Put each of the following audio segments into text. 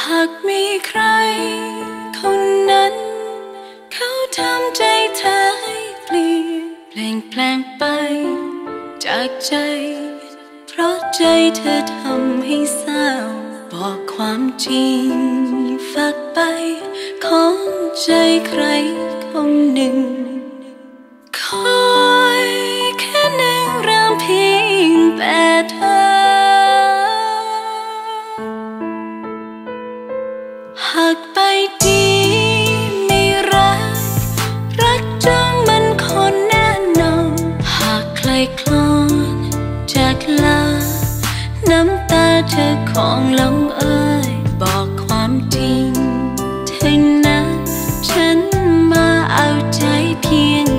หากมีใครคนนั้น เขาทำใจเธอให้เปลี่ยนเปล่ยแปลไป จากใจ เพราะใจเธอทำให้เศร้า บอกความจริงฝากไป ของใจใครคนหนึ่ง คลอนจากลา น้ำตาเธอของลงเอ่ยบอกความจริงเธอนะฉันมาเอาใจเพียง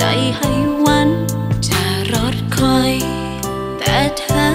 ใจให้วันจะรอดคอย แต่เธอ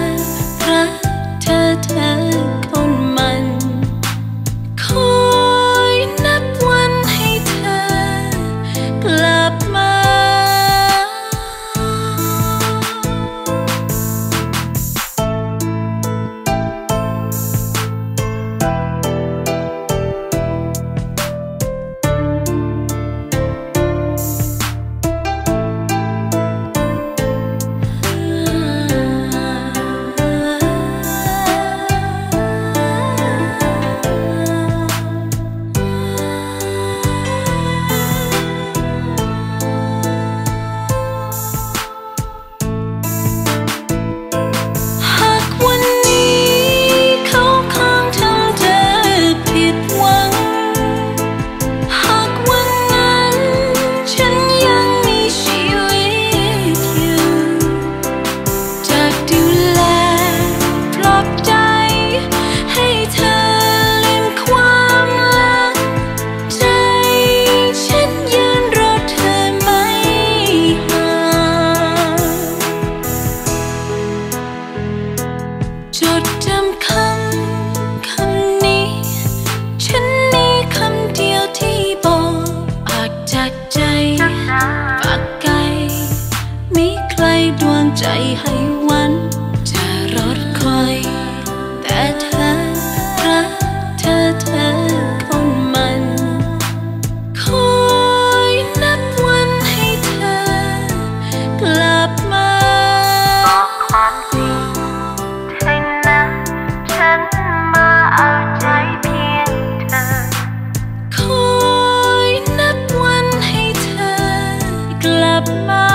ให้วันจะรอคอย แต่เธอรักเธอเธอคนมัน คอยนับวันให้เธอกลับมาบอกามจรินฉันมาเอาใจเพียงเธอ คอยนับวันให้เธอกลับมา